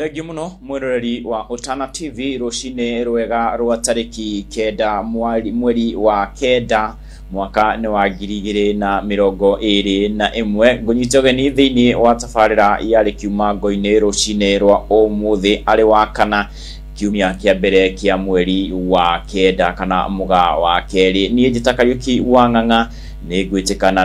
thengiå må no mwäroreri wa Otana TV cinä rwega rwa tarĩki kenda mweri wa kenda mwaka nä wa ngiri igĩrĩ na mĩrongo ĩrĩ na ämwe ngå nyita geni thä inä wa tabarĩra yarä kiuma ngo-inä rå cinä rwa å må thä arä wa kana kiumia kia mbere kia mweri wa kenda kana mũga wa keri niä njä ta kariå ki wa ng'ang'a nĩ nä na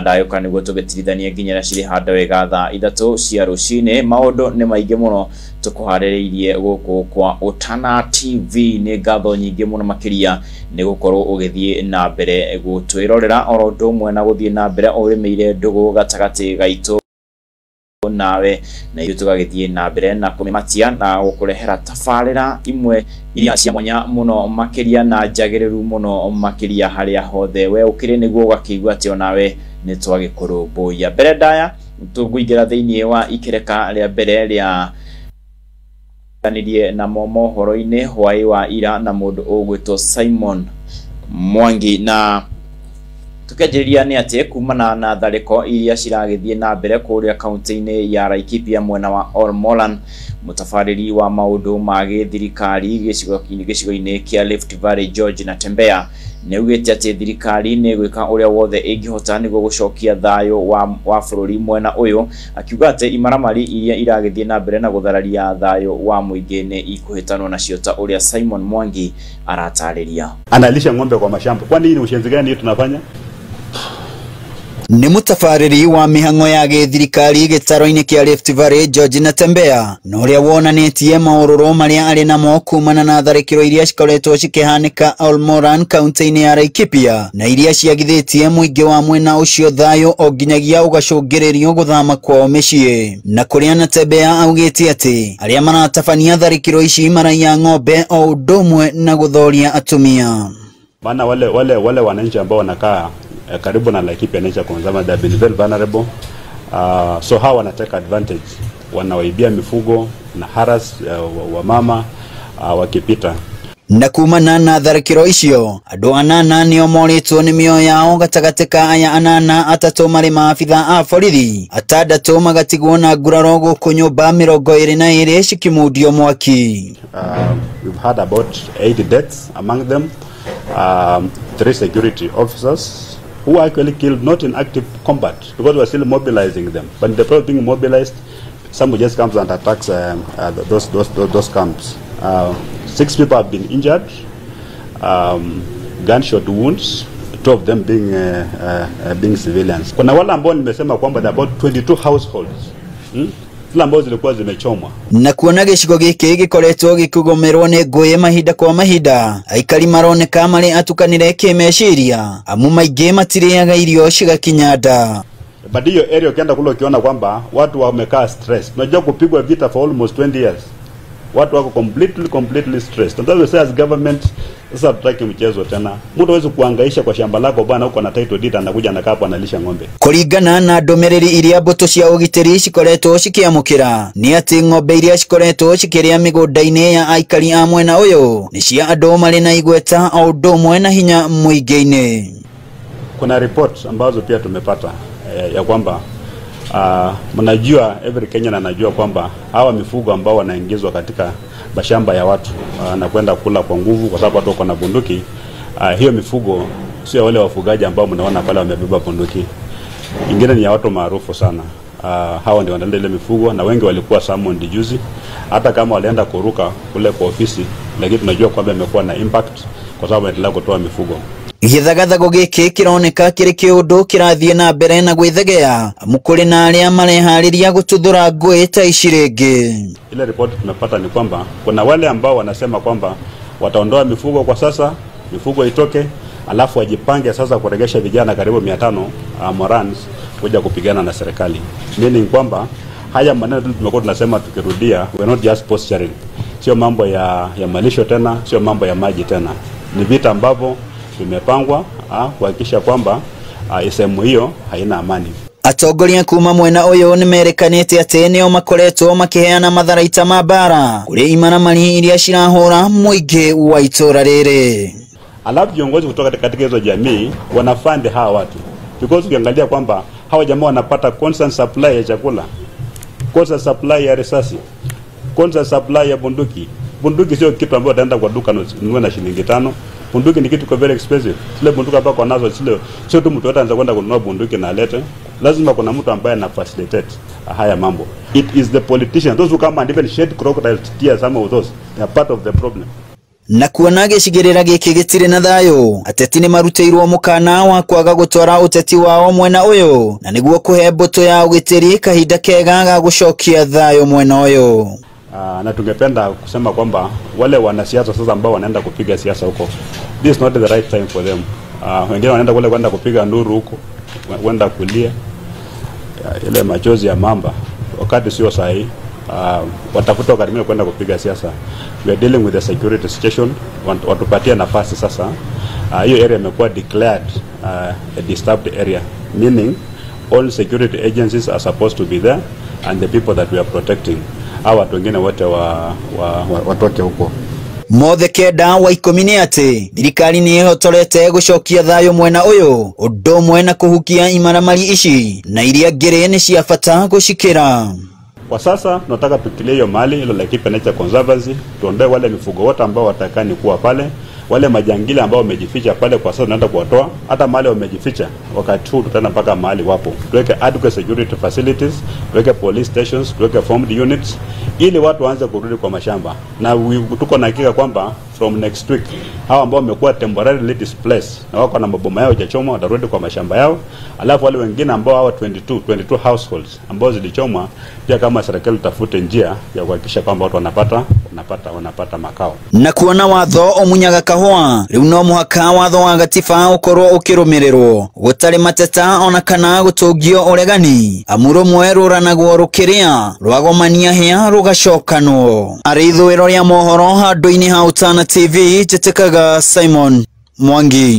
tå gä tirithania nginya na cirä handa wega thaa ithatå cia rå cinä maå ndå nä maingä må no tå kå harä rä irie gå kwa Otana TV nä ngatho nyingä må no makä ria nä gå korwo å gä thiä na mbere gå twä rorera oro å mwe na gå thiä na mbere å rä mä ire ndå gå gatagatä gaitũ nawe na ithuĩ tũgagĩthiĩ na mbere na kũmĩmatia na gũkũrehera tabarĩra imwe iria cia mwanya mũno makĩria na njagĩrĩru mũno makĩria harĩa hothe. We ũkĩrĩ nĩguo ũgakĩigua atĩ onawe nĩ twagĩkũrũmbũiya. Mbere ndaya tũngũingĩra thĩinĩ wa ikereka rĩa mbere rĩa namo mohoro-inĩ hwaĩ wa ira na mũndũ ũgwĩtwo Simon Mwangi. Na tũkĩanjĩrĩria nĩ atĩ kumana na tharĩko iria ciragĩthiĩ na mbere kũrĩa kaunti-inĩ ya Laikipia mwena wa Ormoran mũtabarĩri wa maũndũ ma gĩthirikari gĩcigo-inĩ gĩcigo-inĩ kĩa Rift Valley George Natembeya ugete atĩ thirikari nĩ ĩgwĩka ũrĩa wothe ĩngĩhota nĩguo gũcokia thayũ wa, wa bũrũri mwena ũyũ akiuga atĩ imaramari iria iragĩthiĩ na mbere na gũthararia thayũ wa mũingĩ nĩ ikũhĩtanwo nacio ta ũrĩa Simon Mwangi aratarĩria analisha ng'ombe kwa mashamba. Kwani hii ni ushenzi gani hii nĩ mũtabarĩri wa mihango ya gĩthirikari gĩtaro-inĩ kĩa Rift Valley George Natembeya na ũrĩa wonanĩtie maũrũrũ marĩa arĩ namo kumana na tharĩkĩro iria cikoretwo cikĩhanĩka Olmoran kaunti-inĩ ya Laikipia na iria ciagithĩtie mũingĩ wa mwena ũcio thayũ o nginyagia ũgacũngĩrĩrio gũthama kwao mĩciĩ. Na kũrĩa Natembeya augĩte atĩ arĩa maratabania tharĩkĩro ici maraiya ng'ombe o ũndũ ũmwe na gũthoria atumia. Maana wale wale wale wananchi ambao wanakaa eh, karibu na Laikipia Nature Conservancy have been very vulnerable. Uh, so hawa wanateka advantage, wanawaibia mifugo na haras uh, wamama uh, wakipita. Na kumana na tharĩkĩro icio. Andũ anana nĩo morĩtwo nĩ mĩoyo yao gatagatĩ ka aya anana atatũ marĩ maabitha a borithi. Atandatũ magatigwo na nguraro gũkũ nyũmba mĩrongo ĩrĩ na ĩrĩ cikimundio mwaki. Uh, we've had about 80 deaths among them three security officers who actually killed not in active combat because we're still mobilizing them. But the of being mobilized somebody just comes and attacks um, uh, those, those, those, those camps. Uh, six people have been injured um, gunshot wounds two of them being, uh, uh, uh, being civilians. Kuna wale ambao nimesema kwamba are about 22 households hmm? Zile ambazo zilikuwa zimechomwa. Na kuona gĩcigo gĩkĩ gĩkoretwo gikugomerwo nĩ ngũĩ mahinda kwa mahinda aikari maroneka marĩ atukanĩre kimeciria amu maingĩ matirĩaga irio cigakinya nda. But hiyo area ukienda kule ukiona kwamba watu wamekaa stress unajua kupigwa vita for almost 20 years. Watu wako completely completely stressed. And that's why we say as government sasa tutaki mchezo tena. Mtu hawezi kuangaisha kwa shamba lako bwana huko na title deed anakuja anakaa hapo analisha ng'ombe. Kũringana na ndũmĩrĩri iria mbũtũ cia ũgitĩri cikoretwo cikĩamũkĩra ni atĩ ng'ombe iria cikoretwo cikĩrĩa mĩgũnda-inĩ ya aikari a mwena ũyũ ni cia andũ marĩ na igweta o ũndũ ũmwe na hinya mũingĩ-inĩ. Kuna report ambazo pia tumepata eh, ya kwamba uh, mnajua every Kenyan anajua kwamba hawa mifugo ambao wanaingizwa katika mashamba ya watu uh, na kwenda kula kwa nguvu kwa sababu watu wako na bunduki uh, hiyo mifugo sio wale wafugaji ambao mnaona pale wamebeba bunduki. Ingine ni ya watu maarufu sana. Uh, hawa ndio wanaenda ile mifugo na wengi walikuwa summoned juzi hata kama walienda kuruka kule kwa ofisi lakini tunajua kwamba imekuwa na impact kwa sababu wanaendelea kutoa mifugo gĩthagathago giki kironeka kiri kiundu kĩrathiĩ na mbere na gwithegea mukuri na arĩa mareharĩria gututhura ngui ta ici ringi. ile ripoti tumepata ni kwamba kuna wale ambao wanasema kwamba wataondoa mifugo kwa sasa, mifugo itoke, alafu wajipange sasa kuregesha vijana karibu mia tano uh, Morans kuja kupigana na serikali, ni kwamba haya maneno tu tumekuwa tunasema tukirudia, we not just posturing. Sio mambo ya, ya malisho tena, sio mambo ya maji tena, ni vita ambavyo vimepangwa uh, kuhakikisha kwamba uh, sehemu hiyo haina amani. atongoria kuma mwena ũyũ nĩ merĩkanĩte atĩ nĩo makoretwo makĩheana matharaita ma mbara kũrĩ imaramari iria cirahũra mũingĩ wa itũra riri alafu viongozi kutoka katika hizo jamii wanafande hawa watu because ukiangalia kwamba hawa jamaa wanapata constant supply ya chakula constant supply ya risasi constant supply ya bunduki. Bunduki sio kitu ambayo wataenda kwa duka nunue na shilingi tano. Bunduki ni kitu kwa very expensive. Zile bunduki ambazo nazo zile sio tu mtu anaweza kwenda kununua bunduki na alete. Lazima kuna mtu ambaye ana facilitate haya mambo. It is the politicians those who come and even shed crocodile tears some of those they are part of the problem. na kuona gĩcigĩrĩra gĩkĩ gĩtirĩ na thayũ ateti nĩ marutĩirwo mũkana wa kwaga gũtwara ũteti wao mwena ũyũ na nĩguo kũhe mbũtũ ya ũgitĩri kahinda kega ga gũcokia thayũ mwena ũyũ Uh, na tungependa kusema kwamba wale wanasiasa sasa ambao wanaenda kupiga siasa huko, this is not the right time for them. Uh, wengine wanaenda kule kwenda kupiga nduru huko, kwenda kulia uh, ile machozi ya mamba, wakati sio sahihi. Uh, watafuta mwingine kwenda kupiga siasa. We are dealing with the security situation, watupatie nafasi sasa. Uh, hiyo area imekuwa declared uh, a disturbed area meaning all security agencies are supposed to be there and the people that we are protecting hawa watu wengine wote wa, wa, wa, watoke huko. mothe kenda wa ikũmi nä atĩ thirikari nĩ ĩhotorete gũcokia thayo mwena ũyũ ũndũ ũmwe na kũhukia imaramari ici na iria ngĩrĩ nĩ cia bata gũcikĩra Kwa sasa tunataka tukilie hiyo mali ilo Laikipia Nature Conservancy, tuondoe wale mifugo wote ambao watakani kuwa pale, wale majangili ambao wamejificha pale, kwa sasa tunaenda kuwatoa. Hata mali wamejificha, wakati huu tutaenda mpaka mahali wapo, tuweke adequate security facilities, tuweke police stations, tuweke formed units, ili watu waanze kurudi kwa mashamba, na tuko na hakika kwamba from next week hawa ambao wamekuwa temporarily displaced na wako na maboma yao hajachomwa watarudi kwa mashamba yao, alafu wale wengine ambao hawa 22 22 households ambao zilichomwa, pia kama serikali tafute njia ya kuhakikisha kwamba watu wanapata wanapata wanapata makao. na kuona watho ũmunyaga kahũa rĩu no mũhaka watho wa gatiba ukorwo ũkĩrũmĩrĩrwo gũtarĩ mateta ona kana gũtũngio ũregani. Amu rũmwe rũranagwo rũkĩrĩa rwagomania hĩa rũgacokanwo. Arĩ ithũĩro rĩa mohoro handũ-inĩ ha Utana TV njĩtĩkaga Simon Mwangi